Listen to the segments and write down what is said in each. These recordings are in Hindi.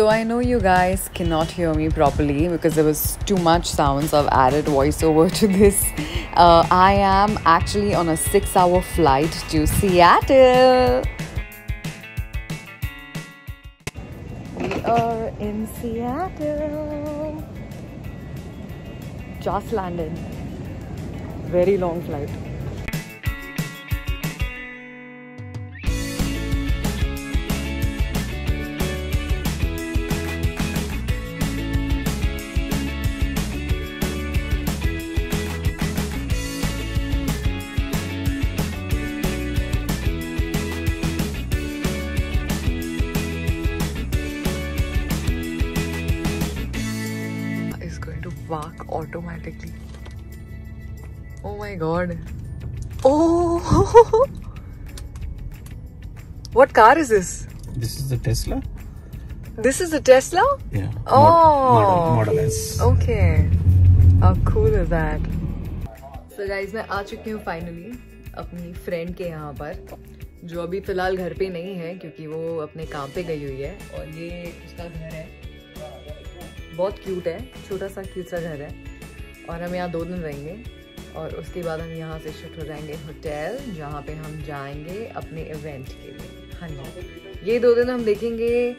So I know you guys cannot hear me properly because there was too much sounds. I've added voiceover to this. Uh, I am actually on a six-hour flight to Seattle. We are in Seattle. Just landed. Very long flight. Oh my god. Oh! what car is this? This is the Tesla? This is a Tesla? Yeah. Oh. Model, model S. Okay. How cool is that? So guys, मैं आ चुकी हूँ फाइनली अपनी फ्रेंड के यहाँ पर जो अभी फ़िलहाल घर पे नहीं है क्योंकि वो अपने काम पे गई हुई है और ये उसका घर है बहुत क्यूट है छोटा सा क्यूट सा घर है और हम यहाँ दो दिन रहेंगे और उसके बाद हम यहाँ से शिफ्ट हो जाएँगे होटल जहाँ पे हम जाएँगे अपने इवेंट के लिए। हाँ जी। ये दो दिन हम देखेंगे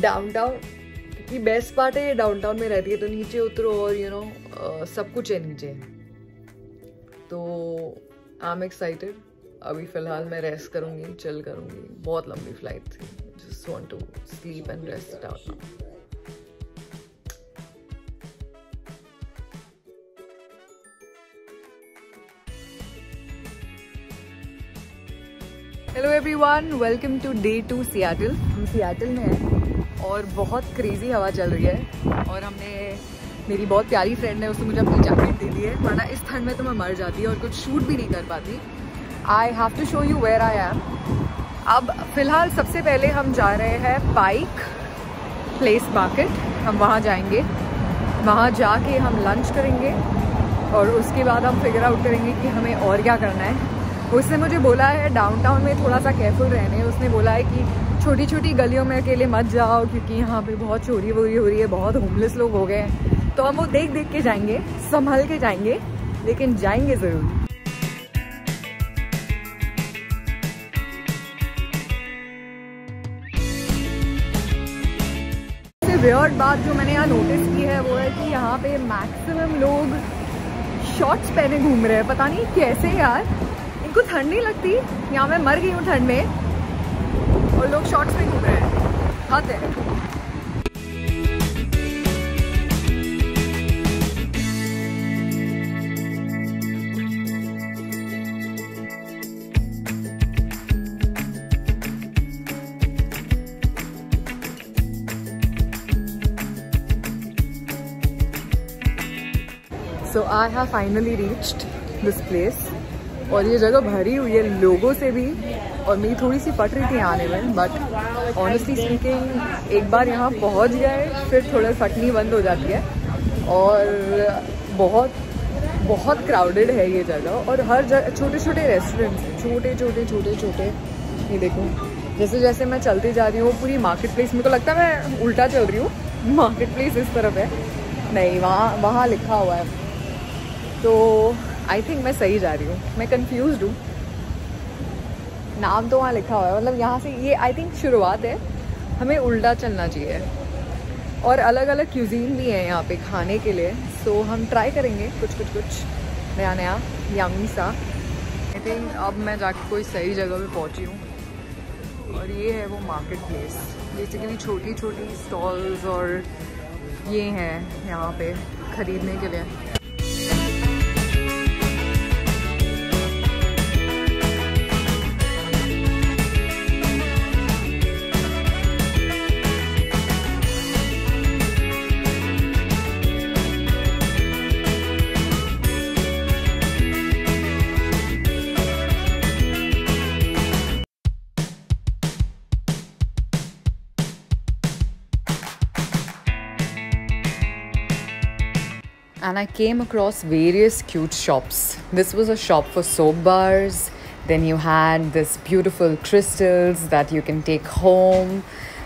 डाउनटाउन क्योंकि बेस्ट पार्ट है ये डाउनटाउन में रहती है तो नीचे उतरो और यू you नो know, सब कुछ है नीचे। तो आई एम एक्साइटेड अभी फ़िलहाल मैं रेस्ट करूँगी चिल करूँगी। बहुत लंबी फ़्लाइट थी। Just want to sleep and rest it hello everyone welcome to day two Seattle हम सियाटल में हैं और बहुत क्रेजी हवा चल रही है और हमने, मेरी बहुत प्यारी फ्रेंड है, उसने मुझे अपनी जैकेट दे दी है। वरना इस ठंड में तो मैं मर जाती और कुछ शूट भी नहीं कर पाती। I have to show you where I am अब फ़िलहाल सबसे पहले हम जा रहे हैं पाइक प्लेस मार्केट हम वहाँ जाएँगे। वहाँ जाके हम लंच करेंगे और उसके बाद हम फिगर आउट करेंगे कि हमें और क्या करना है। उसने मुझे बोला है डाउनटाउन में थोड़ा सा केयरफुल रहने। उसने बोला है कि छोटी छोटी गलियों में अकेले मत जाओ, क्योंकि यहाँ पे बहुत चोरी वोरी हो रही है, बहुत होमलेस लोग हो गए हैं। तो हम वो देख देख के जाएँगे, संभल के जाएँगे, लेकिन जाएँगे ज़रूर। वियर्ड बात जो मैंने यहाँ नोटिस की है, वो है कि यहाँ पे मैक्सिमम लोग शॉर्ट्स पहने घूम रहे हैं। पता नहीं कैसे यार। इनको ठंड नहीं लगती। यहाँ मैं मर गई हूँ ठंड में। और लोग शॉर्ट्स में घूम रहे हैं। हद है। So I have finally reached this place और ये जगह भरी हुई है लोगों से भी। और मेरी थोड़ी सी पट रही थी आने में बट ऑनेस्टली स्पीकिंग एक बार यहाँ पहुँच गए, फिर थोड़ा फटनी बंद हो जाती है। और बहुत बहुत क्राउडेड है ये जगह। और हर जगह छोटे छोटे रेस्टोरेंट्स छोटे छोटे छोटे छोटे ये देखो। जैसे जैसे मैं चलती जा रही हूँ, पूरी मार्केट प्लेस मेरे को लगता है मैं उल्टा चल रही हूँ। मार्केट प्लेस इस तरफ़ है। नहीं, वहाँ वहाँ लिखा हुआ है। तो आई थिंक मैं सही जा रही हूँ। मैं कन्फ्यूज़ हूँ। नाम तो वहाँ लिखा हुआ है। मतलब यहाँ से ये आई थिंक शुरुआत है। हमें उल्टा चलना चाहिए। और अलग अलग क्यूजीन भी है यहाँ पे खाने के लिए। सो हम ट्राई करेंगे कुछ कुछ कुछ नया नया यमी सा। आई थिंक अब मैं जाके कोई सही जगह पे पहुँची हूँ। और ये है वो मार्केट प्लेस बेसिकली छोटी छोटी स्टॉल्स और ये हैं यहाँ पे ख़रीदने के लिए। And I came across various cute shops. This was a shop for soap bars. Then you had this beautiful crystals that you can take home.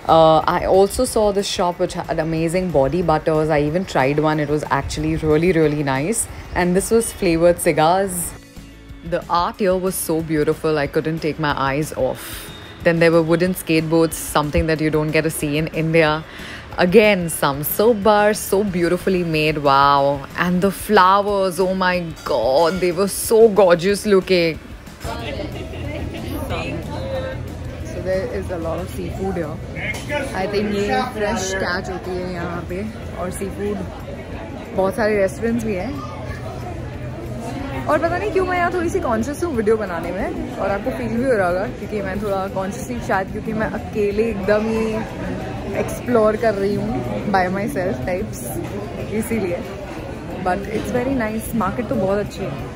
Uh, I also saw this shop which had amazing body butters. I even tried one. It was actually really, really nice. And this was flavored cigars. The art here was so beautiful, I couldn't take my eyes off. Then there were wooden skateboards, something that you don't get to see in India. Again, some soap so beautifully made. Wow. And the flowers, oh my god, they were so gorgeous looking. So there is a lot of seafood here. I think ये fresh catch होती है यहाँ पे और seafood बहुत सारे रेस्टोरेंट्स भी हैं और पता नहीं क्यों मैं यहाँ थोड़ी सी कॉन्शियस हूँ वीडियो बनाने में और आपको फील भी हो रहा होगा क्योंकि मैं थोड़ा कॉन्शियस ही शायद क्योंकि मैं अकेले एकदम ही एक्सप्लोर कर रही हूँ बाय माई सेल्फ टाइप्स इसीलिए. But it's very nice market तो बहुत अच्छी है।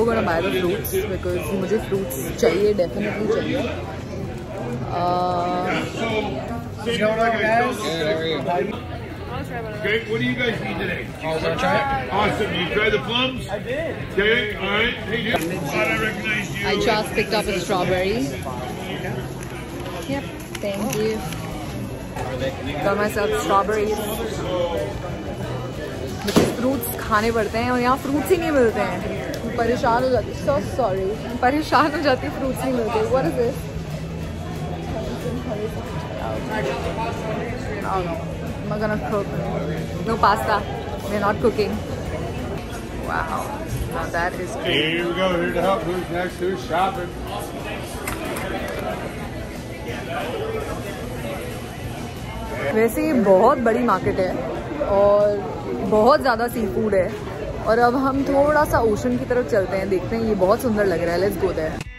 So gonna buy the fruits because मुझे fruits चाहिए definitely चाहिए uh, Okay, what do you guys need today? Oh, want to try it? Awesome. You try the plums? I did. Okay, all right. Hey, dude. I recognized you. I just picked up a strawberry yep thank you got myself strawberries मुझे फ्रूट्स खाने पड़ते हैं और यहाँ फ्रूट्स ही नहीं मिलते हैं परेशान हो जाती सो सॉरी परेशान हो जाती फ्रूट्स नहीं मिलते. What is no pasta way not cooking वैसे ये बहुत बड़ी मार्केट है और बहुत ज़्यादा सी फ़ूड है। और अब हम थोड़ा सा ओशन की तरफ़ चलते हैं, देखते हैं, ये बहुत सुंदर लग रहा है लेट्स गो देयर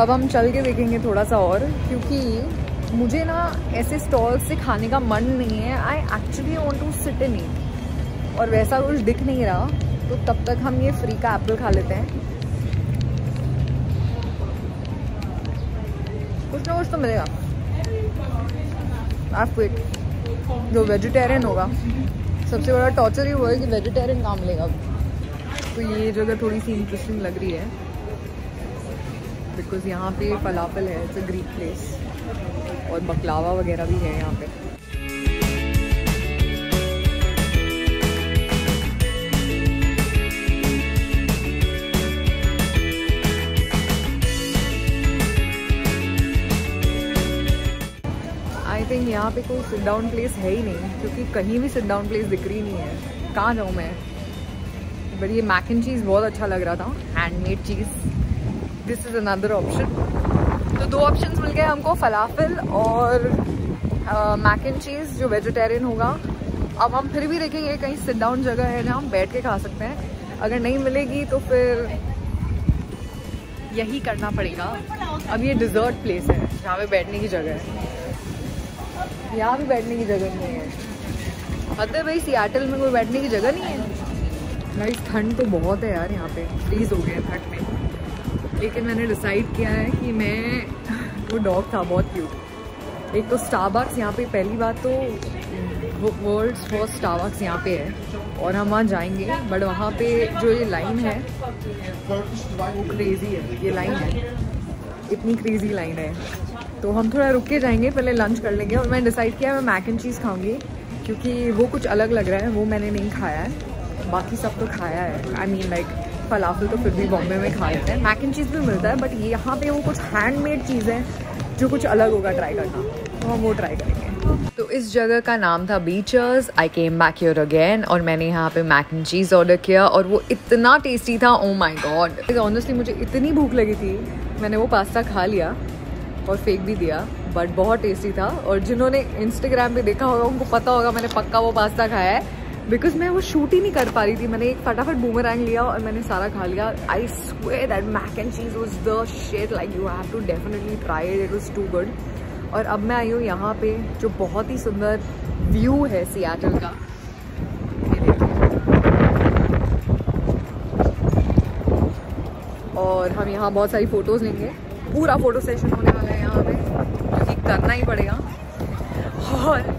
अब हम चल के देखेंगे थोड़ा सा और, क्योंकि मुझे ना ऐसे स्टॉल से खाने का मन नहीं है। I actually want to sit in eat और वैसा कुछ दिख नहीं रहा तो तब तक हम ये फ्री का एप्पल खा लेते हैं। कुछ ना कुछ तो मिलेगा। आप वेट जो वेजिटेरियन होगा। सबसे बड़ा टॉर्चर ही हुआ है कि वेजिटेरियन काम लेगा तो ये जगह थोड़ी सी इंटरेस्टिंग लग रही है। बिकॉज़ यहाँ पे फलाफल है इट्स अ ग्रीक प्लेस और बकलावा वगैरह भी है यहाँ पे। आई थिंक यहाँ पे कोई सिट डाउन प्लेस है ही नहीं, क्योंकि कहीं भी सिट डाउन प्लेस दिख रही नहीं है। कहाँ जाऊँ मैं? बट ये मैक एंड चीज़ बहुत अच्छा लग रहा था handmade cheese this is another option तो दो ऑप्शंस मिल गए हमको फलाफल और मैक एंड चीज़ जो वेजिटेरियन होगा। अब हम फिर भी देखेंगे कहीं सिट डाउन जगह है जहाँ हम बैठ के खा सकते हैं। अगर नहीं मिलेगी तो फिर यही करना पड़ेगा। अब ये डिज़र्ट प्लेस है, जहाँ पे बैठने की जगह है। यहाँ भी बैठने की जगह नहीं है। है भाई, सियाटल में कोई बैठने की जगह नहीं है? भाई ठंड तो बहुत है यार यहाँ पे। फ्रीज हो गया ठंड में। लेकिन मैंने डिसाइड किया है कि मैं वो डॉग था, बहुत क्यूट एक तो स्टारबक्स यहाँ पे, पहली बात तो वर्ल्ड फ़र्स्ट स्टारबक्स यहाँ पे है और हम वहाँ जाएँगे बट वहाँ पे जो ये लाइन है, वो क्रेज़ी है, ये लाइन है, इतनी क्रेज़ी लाइन है. तो हम थोड़ा रुक के जाएँगे, पहले लंच कर लेंगे और मैंने डिसाइड किया मैं मैक एंड चीज़ खाऊँगी, क्योंकि वो कुछ अलग लग रहा है, वो मैंने नहीं खाया है, बाकी सब तो खाया है. आई मीन लाइक फलाफल तो फिर भी बॉम्बे में खा लेते हैं। मैक एंड चीज़ भी मिलता है बट यहाँ पे वो कुछ हैंडमेड चीज़ है जो कुछ अलग होगा ट्राई करना। तो हम वो ट्राई करेंगे। तो इस जगह का नाम था Beecher's I came back your again और मैंने यहाँ पे मैक एंड चीज़ ऑर्डर किया और वो इतना टेस्टी था ओ माई गॉड ऑनेस्टली मुझे इतनी भूख लगी थी मैंने वो पास्ता खा लिया और फेंक भी दिया बट बहुत टेस्टी था और जिन्होंने इंस्टाग्राम पे देखा होगा उनको पता होगा मैंने पक्का वो पास्ता खाया है। बिकॉज़ मैं वो शूट ही नहीं कर पा रही थी। मैंने एक फटाफट बूमरैंग लिया और मैंने सारा खा लिया। I swear that mac and cheese was the shit like you have to definitely try it it was too good और अब मैं आई हूँ यहाँ पे, जो बहुत ही सुंदर व्यू है सियाटल का। और हम यहाँ बहुत सारी फ़ोटोज़ लेंगे। पूरा फ़ोटो सेशन होने वाला है यहाँ पे। क्योंकि करना ही पड़ेगा। और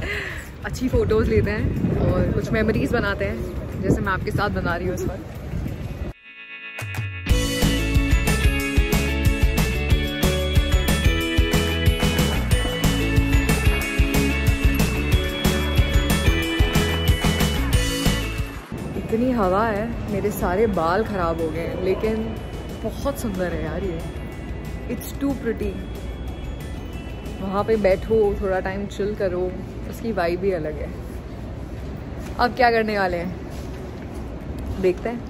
अच्छी फ़ोटोज़ लेते हैं। और कुछ मेमोरीज़ बनाते हैं, जैसे मैं आपके साथ बना रही हूँ इस वक्त। इतनी हवा है, मेरे सारे बाल ख़राब हो गए हैं, लेकिन बहुत सुंदर है यार ये। इट्स टू प्रिटी वहाँ पे बैठो, थोड़ा टाइम चिल करो, उसकी वाइब भी अलग है। अब क्या करने वाले हैं? देखते हैं।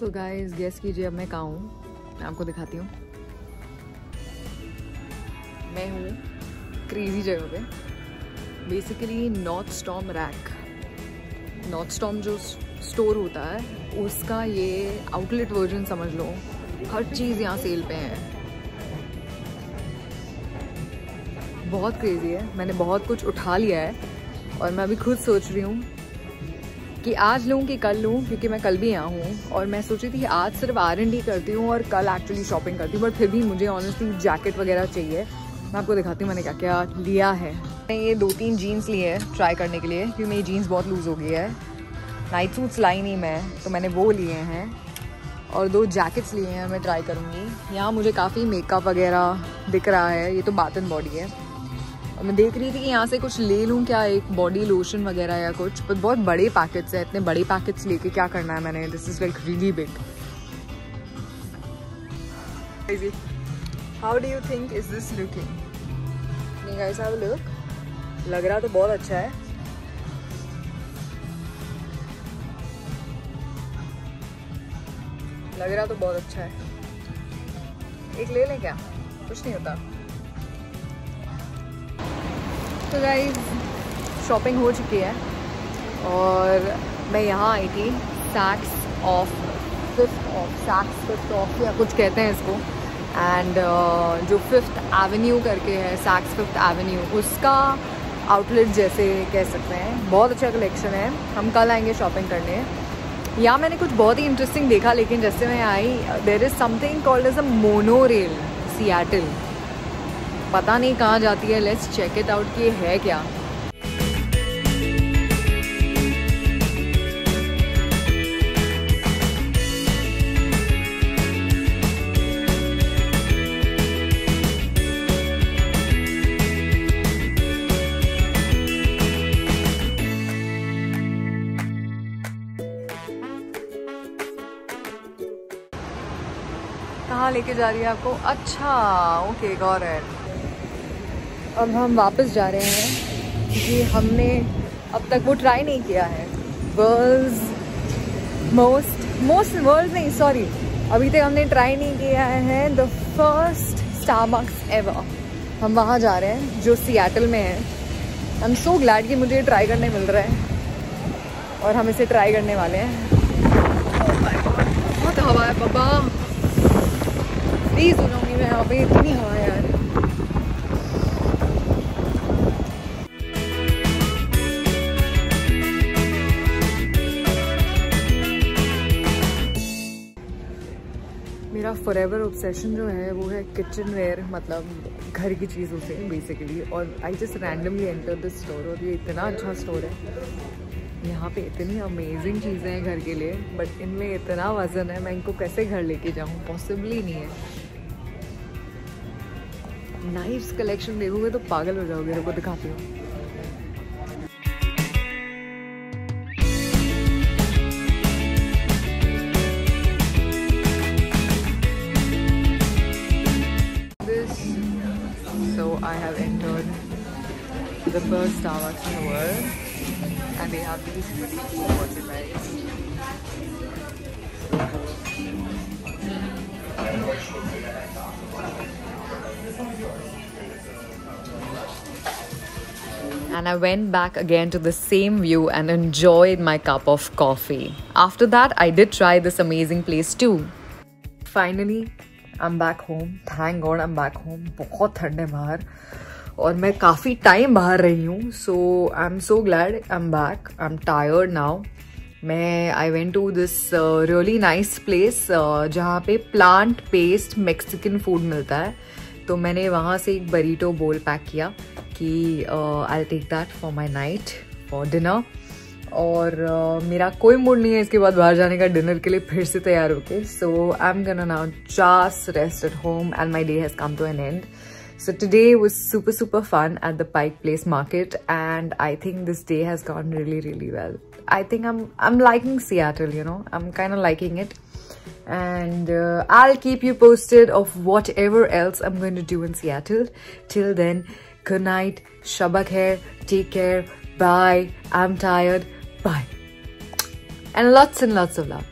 तो गाइस गेस कीजिए अब मैं कहाँ हूँ? मैं आपको दिखाती हूँ। मैं हूँ क्रेजी जगह पे। Basically Nordstrom Rack Nordstrom जो स्टोर होता है, उसका ये आउटलेट वर्जन समझ लो। हर चीज़ यहाँ सेल पे है। बहुत क्रेजी है। मैंने बहुत कुछ उठा लिया है और मैं अभी खुद सोच रही हूँ कि आज लूँ कि कल लूँ, क्योंकि मैं कल भी यहाँ हूँ और मैं सोची थी आज सिर्फ़ आर एन डी करती हूँ और कल एक्चुअली शॉपिंग करती हूँ बट फिर भी मुझे ऑनेस्टली जैकेट वगैरह चाहिए। मैं आपको दिखाती हूँ मैंने क्या क्या लिया है। मैंने ये दो तीन जीन्स लिए हैं ट्राई करने के लिए, क्योंकि मेरी जीन्स बहुत लूज़ हो गई है। नाइट सूट्स लाई नहीं मैं तो मैंने वो लिए हैं और दो जैकेट्स लिए हैं, मैं ट्राई करूँगी। यहाँ मुझे काफ़ी मेकअप वगैरह दिख रहा है, ये तो बात एंड बॉडी है। मैं देख रही थी कि यहाँ से कुछ ले लूँ क्या, एक बॉडी लोशन वगैरह या कुछ, पर बहुत बड़े पैकेट्स हैं, इतने बड़े पैकेट्स लेके क्या करना है मैंने this is like really big how do you think is this looking look लग रहा तो बहुत अच्छा है। लग रहा तो बहुत अच्छा है। एक ले लें क्या? कुछ नहीं होता। तो गाइस शॉपिंग हो चुकी है और मैं यहाँ आई थी Saks off fifth off Saks fifth off या कुछ कहते हैं इसको। एंड uh, जो फिफ्थ एवेन्यू करके है सैक्स फिफ्थ एवेन्यू उसका आउटलेट जैसे कह सकते हैं। बहुत अच्छा कलेक्शन है। हम कल आएँगे शॉपिंग करने। यहाँ मैंने कुछ बहुत ही इंटरेस्टिंग देखा लेकिन जैसे मैं I there is something called as a monorail Seattle पता नहीं कहाँ जाती है लेट्स चेक इट आउट कि है क्या। कहाँ लेके जा रही है आपको? अच्छा ओके गॉट अब हम वापस जा रहे हैं। क्योंकि हमने अब तक वो ट्राई नहीं किया है। वर्ल्ड मोस्ट मोस्ट वर्ल्ड नहीं सॉरी अभी तक हमने ट्राई नहीं किया है। द फ़र्स्ट स्टारबक्स एवर हम वहाँ जा रहे हैं, जो सियाटल में है। आई एम सो ग्लैड कि मुझे ट्राई करने मिल रहा है। और हम इसे ट्राई करने वाले हैं। बहुत हवा है पापा प्लीज़ जाऊँगी मैं यहाँ इतनी हवा है। यार मेरा फॉर एवर ऑब्सेशन जो है, वो है किचन वेयर मतलब घर की चीज़ों से बेसिकली और I just randomly enter this store और ये इतना अच्छा स्टोर है। यहाँ पे इतनी अमेजिंग चीज़ें हैं घर के लिए बट इनमें इतना वज़न है, मैं इनको कैसे घर लेके जाऊँ? पॉसिबली नहीं है। नाइफ्स कलेक्शन देखोगे तो पागल हो जाओगे, रुको दिखाती हूँ। the first Starbucks in the world and they have these really cool merchandise. and I went back again to the same view and enjoyed my cup of coffee. After that, I did try this amazing place too. Finally, I'm back home. Thank God I'm back home. बहुत ठंड है बाहर और मैं काफ़ी टाइम बाहर रही हूँ so I am so glad I am back I am tired now मैं I went to this really nice place जहाँ पे प्लांट पेस्ट मेक्सिकन फ़ूड मिलता है। तो मैंने वहाँ से एक बरीटो बोल पैक किया कि I take that for my night for dinner और uh, मेरा कोई मूड नहीं है इसके बाद बाहर जाने का डिनर के लिए फिर से तैयार होके। So I am gonna now just rest at home and my day has come to an end So today was super, super fun at the Pike Place Market and I think this day has gone really, really well. I think I'm, I'm liking Seattle, you know, I'm kind of liking it and uh, I'll keep you posted of whatever else I'm going to do in Seattle. Till then, Good night. Shabak hair. Take care. Bye. I'm tired. Bye. And lots and lots of love.